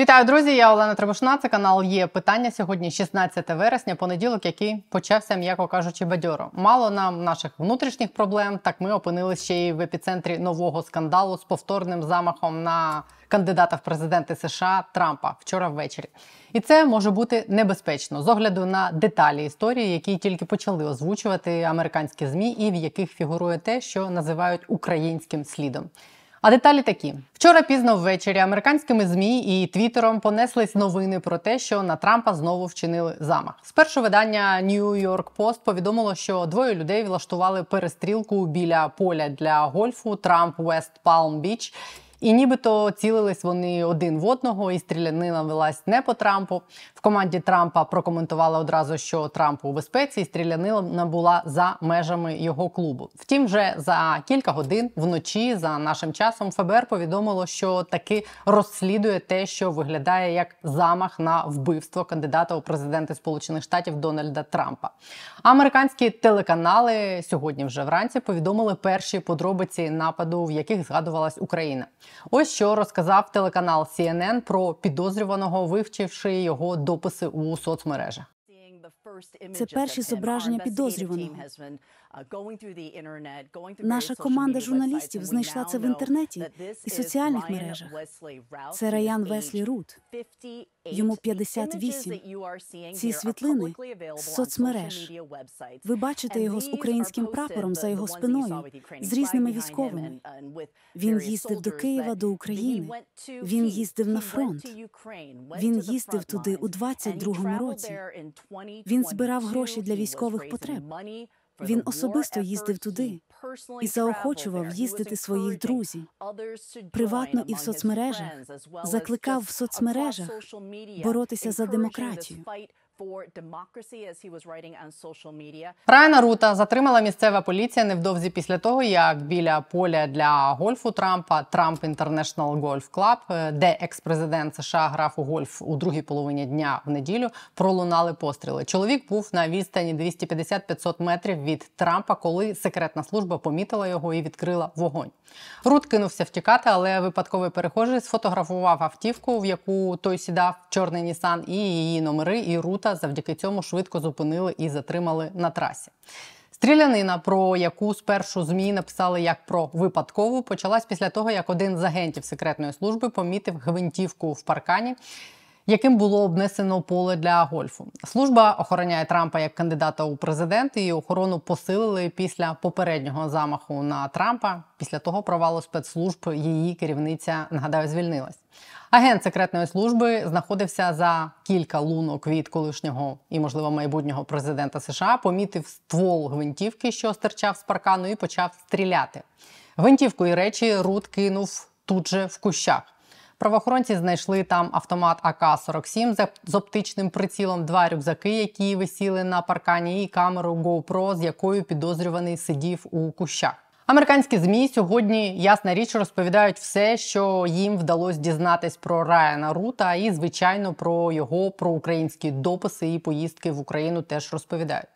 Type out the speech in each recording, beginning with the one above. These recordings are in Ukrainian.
Вітаю, друзі! Я Олена Требушна. Це канал є питання. Сьогодні 16 вересня, понеділок, який почався, м'яко кажучи, бадьоро. Мало нам наших внутрішніх проблем. Так ми опинилися ще й в епіцентрі нового скандалу з повторним замахом на кандидата в президенти США Трампа вчора ввечері. І це може бути небезпечно з огляду на деталі історії, які тільки почали озвучувати американські змі, і в яких фігурує те, що називають українським слідом. А деталі такі: вчора пізно ввечері американськими змі і твіттером понеслись новини про те, що на Трампа знову вчинили замах. Спершу видання New York Post повідомило, що двоє людей влаштували перестрілку біля поля для гольфу Трамп Вест Палм Біч. І нібито цілились вони один в одного, і стрілянина велась не по Трампу. В команді Трампа прокоментували одразу, що Трамп у безпеці і стрілянина була за межами його клубу. Втім, вже за кілька годин вночі, за нашим часом, ФБР повідомило, що таки розслідує те, що виглядає як замах на вбивство кандидата у президенти Сполучених Штатів Дональда Трампа. Американські телеканали сьогодні вже вранці повідомили перші подробиці нападу, в яких згадувалась Україна. Ось що розказав телеканал CNN про підозрюваного, вивчивши його дописи у соцмережах. Це перші зображення підозрюваного. Наша команда журналістів знайшла це в інтернеті і соціальних мережах. Це Раян Веслі Рут. Йому 58. Ці світлини з соцмереж. Ви бачите його з українським прапором за його спиною, з різними військовими. Він їздив до Києва, до України. Він їздив на фронт. Він їздив туди у 22-му році. Він збирав гроші для військових потреб. Він особисто їздив туди і заохочував їздити своїх друзів. приватно і в соцмережах, закликав в соцмережах боротися за демократію. Райана Рута затримала місцева поліція невдовзі після того, як біля поля для гольфу Трампа Трамп International Golf Club, де екс-президент США грав у гольф у другій половині дня в неділю, пролунали постріли. Чоловік був на відстані 250-500 метрів від Трампа, коли секретна служба помітила його і відкрила вогонь. Рут кинувся втікати, але випадковий перехожий сфотографував автівку, в яку той сідав чорний Нісан, і її номери. І рута завдяки цьому швидко зупинили і затримали на трасі. Стрілянина, про яку спершу змі написали як про випадкову, почалась після того, як один з агентів секретної служби помітив гвинтівку в паркані яким було обнесено поле для гольфу. Служба охороняє Трампа як кандидата у президенти і охорону посилили після попереднього замаху на Трампа. Після того провалу спецслужб її керівниця нагадаю звільнилась. Агент секретної служби знаходився за кілька лунок від колишнього і, можливо, майбутнього президента США. Помітив ствол гвинтівки, що стирчав з паркану, і почав стріляти. Гвинтівку і речі Рут кинув тут же в кущах. Правоохоронці знайшли там автомат АК-47 з оптичним прицілом, два рюкзаки, які висіли на паркані, і камеру GoPro, з якою підозрюваний сидів у кущах. Американські змі сьогодні ясна річ розповідають все, що їм вдалося дізнатись про Райана Рута, і звичайно про його проукраїнські дописи і поїздки в Україну теж розповідають.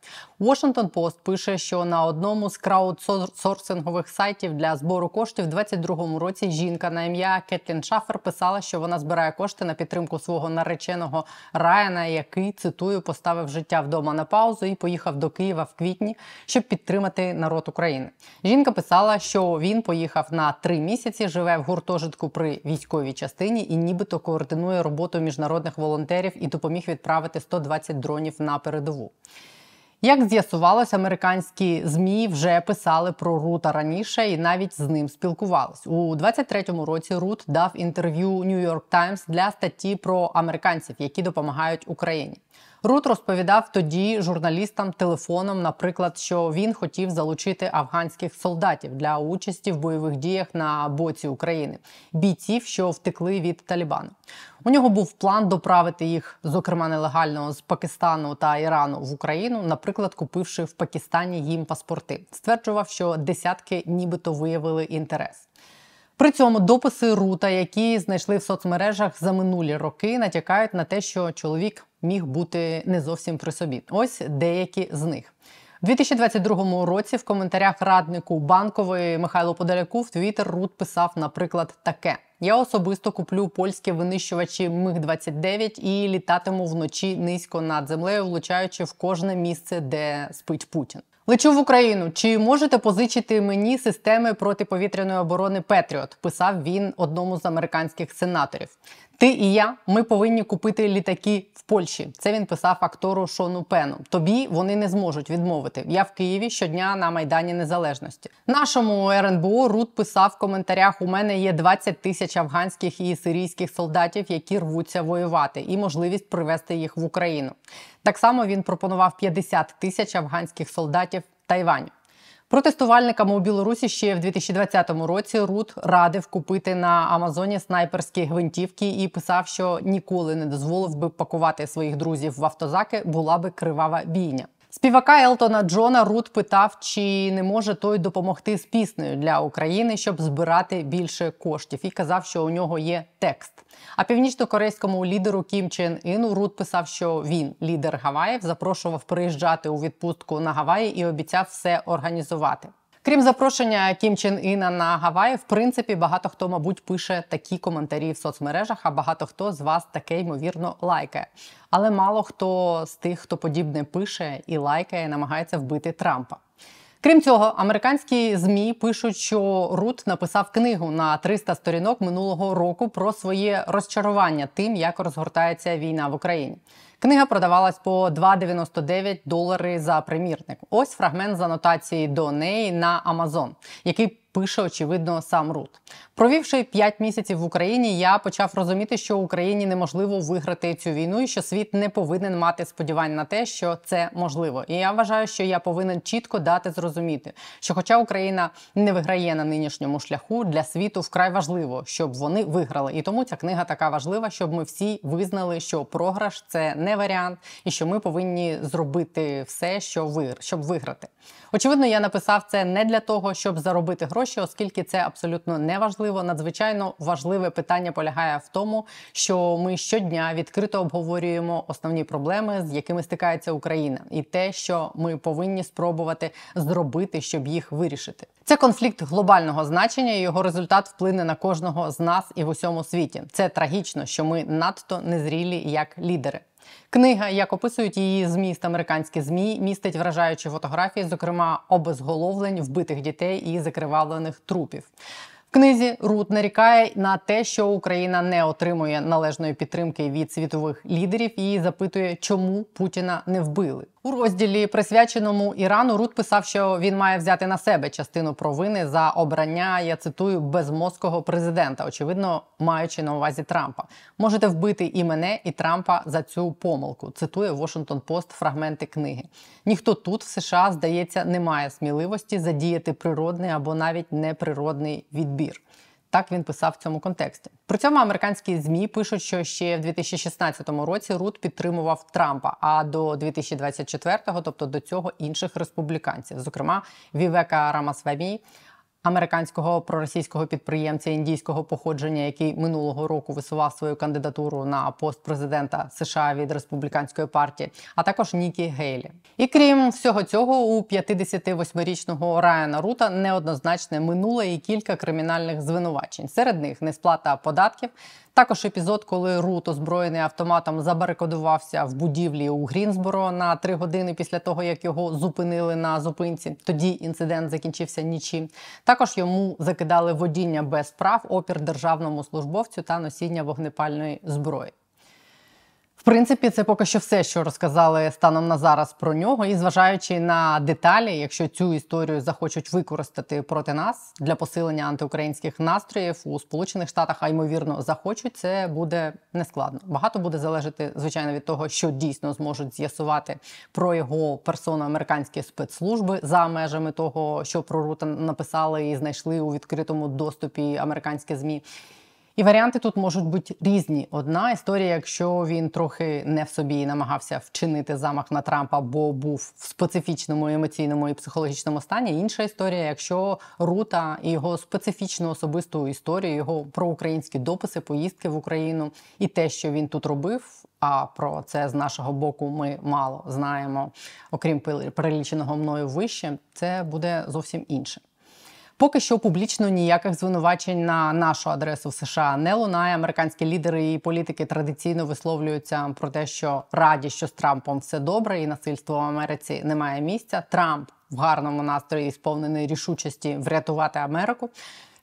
Washington Post пише, що на одному з краудсорсингових сайтів для збору коштів в 22-му році жінка на ім'я Кетлін Шафер писала, що вона збирає кошти на підтримку свого нареченого Райана, який цитую поставив життя вдома на паузу і поїхав до Києва в квітні, щоб підтримати народ України. Жінка писала, що він поїхав на три місяці, живе в гуртожитку при військовій частині і нібито координує роботу міжнародних волонтерів і допоміг відправити 120 дронів на передову. Як з'ясувалось, американські змі вже писали про Рута раніше і навіть з ним спілкувались у 23-му році. Рут дав інтерв'ю New York Times для статті про американців, які допомагають Україні. Рут розповідав тоді журналістам телефоном, наприклад, що він хотів залучити афганських солдатів для участі в бойових діях на боці України, бійців, що втекли від Талібану. У нього був план доправити їх, зокрема нелегально з Пакистану та Ірану в Україну, наприклад, купивши в Пакистані їм паспорти. Стверджував, що десятки нібито виявили інтерес. При цьому дописи Рута, які знайшли в соцмережах за минулі роки, натякають на те, що чоловік міг бути не зовсім при собі. Ось деякі з них. У 2022 році в коментарях раднику банкової Михайло Подоляку в Твіттер Рут писав, наприклад, таке: я особисто куплю польські винищувачі Миг 29 і літатиму вночі низько над землею, влучаючи в кожне місце, де спить Путін. Лечу в Україну. Чи можете позичити мені системи протиповітряної оборони Петріот? Писав він одному з американських сенаторів. Ти і я ми повинні купити літаки в Польщі. Це він писав актору Шону Пену. Тобі вони не зможуть відмовити. Я в Києві щодня на майдані Незалежності. Нашому РНБО Рут писав в коментарях: у мене є 20 тисяч афганських і сирійських солдатів, які рвуться воювати, і можливість привезти їх в Україну. Так само він пропонував 50 тисяч афганських солдатів Тайваню. Протестувальникам у Білорусі ще в 2020 році Рут радив купити на Амазоні снайперські гвинтівки і писав, що ніколи не дозволив би пакувати своїх друзів в автозаки, була би кривава бійня. Співака Елтона Джона Рут питав, чи не може той допомогти з піснею для України, щоб збирати більше коштів, і казав, що у нього є текст. А північно-корейському лідеру Кім Чен Іну Рут писав, що він, лідер Гаваїв, запрошував приїжджати у відпустку на Гаваї і обіцяв все організувати. Крім запрошення Кім Чен Іна на Гаваї, в принципі, багато хто, мабуть, пише такі коментарі в соцмережах, а багато хто з вас таке ймовірно лайкає. Але мало хто з тих, хто подібне пише і лайкає, намагається вбити Трампа. Крім цього, американські змі пишуть, що Рут написав книгу на 300 сторінок минулого року про своє розчарування тим, як розгортається війна в Україні. Книга продавалась по 2,99 долари за примірник. Ось фрагмент з анотації до неї на Amazon, який пише очевидно сам Рут. Провівши 5 місяців в Україні, я почав розуміти, що Україні неможливо виграти цю війну, і що світ не повинен мати сподівань на те, що це можливо. І я вважаю, що я повинен чітко дати зрозуміти, що, хоча Україна не виграє на нинішньому шляху, для світу вкрай важливо, щоб вони виграли. І тому ця книга така важлива, щоб ми всі визнали, що програш це не варіант, і що ми повинні зробити все, що ви щоб виграти. Очевидно, я написав це не для того, щоб заробити гроші, оскільки це абсолютно не важливо. Надзвичайно важливе питання полягає в тому, що ми щодня відкрито обговорюємо основні проблеми, з якими стикається Україна, і те, що ми повинні спробувати зробити, щоб їх вирішити. Це конфлікт глобального значення, і його результат вплине на кожного з нас і в усьому світі. Це трагічно, що ми надто незрілі як лідери. Книга, як описують її зміст американські змі, містить вражаючі фотографії, зокрема обезголовлень, вбитих дітей і закривавлених трупів. Книзі Рут нарікає на те, що Україна не отримує належної підтримки від світових лідерів і запитує, чому Путіна не вбили. У розділі, присвяченому Ірану, Рут писав, що він має взяти на себе частину провини за обрання, я цитую, безмозкого президента, очевидно, маючи на увазі Трампа. Можете вбити і мене, і Трампа за цю помилку. Цитує Washington Post фрагменти книги. Ніхто тут в США, здається, не має сміливості задіяти природний або навіть неприродний відбір. Так він писав в цьому контексті. При цьому американські змі пишуть, що ще в 2016 році Рут підтримував Трампа. А до 2024-го, тобто до цього інших республіканців, зокрема Вівека Рамасвамі, американського проросійського підприємця індійського походження, який минулого року висував свою кандидатуру на пост президента США від республіканської партії, а також Нікі Гейлі. І крім всього цього, у 58-річного Райана Рута неоднозначне минуле і кілька кримінальних звинувачень. Серед них несплата податків. Також епізод, коли Рут, озброєний автоматом, забарикадувався в будівлі у Грінсборо на три години після того, як його зупинили на зупинці. Тоді інцидент закінчився нічим. Також йому закидали водіння без прав, опір державному службовцю та носіння вогнепальної зброї. В принципі, це поки що все, що розказали станом на зараз про нього. І зважаючи на деталі, якщо цю історію захочуть використати проти нас для посилення антиукраїнських настроїв у Сполучених Штатах, а ймовірно захочуть, це буде нескладно. Багато буде залежати, звичайно, від того, що дійсно зможуть з'ясувати про його персону американські спецслужби за межами того, що про Рута написали і знайшли у відкритому доступі американські змі. І варіанти тут можуть бути різні. Одна історія, якщо він трохи не в собі і намагався вчинити замах на Трампа, бо був в специфічному емоційному і психологічному стані. Інша історія, якщо Рута і його специфічну особисту історію, його проукраїнські дописи, поїздки в Україну і те, що він тут робив. А про це з нашого боку ми мало знаємо, окрім переліченого мною вище, це буде зовсім інше. Поки що публічно ніяких звинувачень на нашу адресу в США не лунає. Американські лідери і політики традиційно висловлюються про те, що раді, що з Трампом все добре, і насильство в Америці немає місця. Трамп в гарному настрої сповнений рішучості врятувати Америку.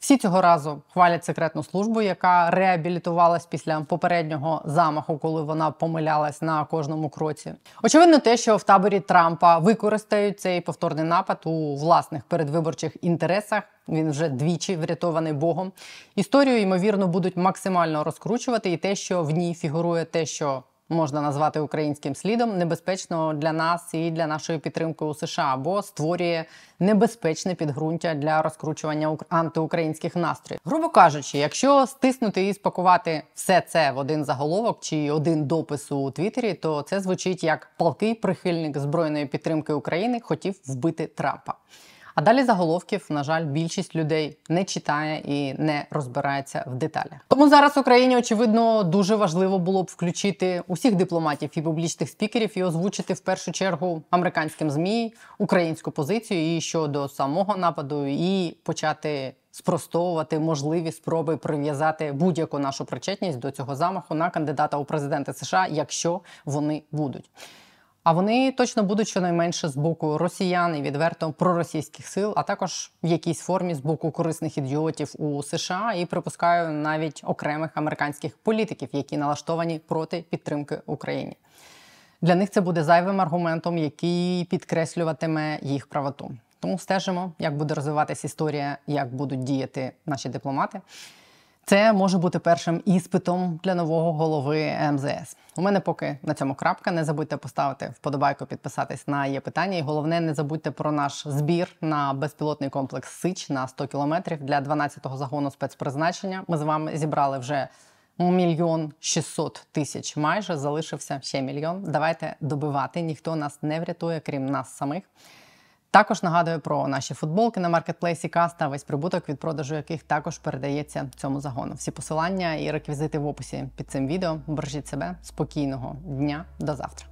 Всі цього разу хвалять секретну службу, яка реабілітувалась після попереднього замаху, коли вона помилялась на кожному кроці. Очевидно, те, що в таборі Трампа використають цей повторний напад у власних передвиборчих інтересах. Він вже двічі врятований Богом. Історію ймовірно будуть максимально розкручувати, і те, що в ній фігурує те, що можна назвати українським слідом, небезпечно для нас і для нашої підтримки у США, бо створює небезпечне підґрунтя для розкручування антиукраїнських настроїв. Грубо кажучи, якщо стиснути і спакувати все це в один заголовок чи один допис у Твіттері, то це звучить як палкий прихильник збройної підтримки України хотів вбити Трампа. А далі заголовків, на жаль, більшість людей не читає і не розбирається в деталях. Тому зараз Україні очевидно дуже важливо було б включити усіх дипломатів і публічних спікерів і озвучити в першу чергу американським змі українську позицію і щодо самого нападу, і почати. Спростовувати можливі спроби прив'язати будь-яку нашу причетність до цього замаху на кандидата у президенти США, якщо вони будуть. А вони точно будуть щонайменше з боку росіян і відверто проросійських сил, а також в якійсь формі з боку корисних ідіотів у США і припускаю навіть окремих американських політиків, які налаштовані проти підтримки Україні. Для них це буде зайвим аргументом, який підкреслюватиме їх правоту. Тому стежимо, як буде розвиватися історія, як будуть діяти наші дипломати. Це може бути першим іспитом для нового голови МЗС. У мене поки на цьому крапка. Не забудьте поставити вподобайку, підписатись на є питання. І головне, не забудьте про наш збір на безпілотний комплекс Сич на 100 кілометрів для 12-го загону спецпризначення. Ми з вами зібрали вже мільйон 600 тисяч. Майже залишився ще мільйон. Давайте добивати. Ніхто нас не врятує, крім нас самих. Також нагадую про наші футболки на маркетплейсі Каста, весь прибуток від продажу яких також передається цьому загону. Всі посилання і реквізити в описі під цим відео. Бережіть себе спокійного дня до завтра.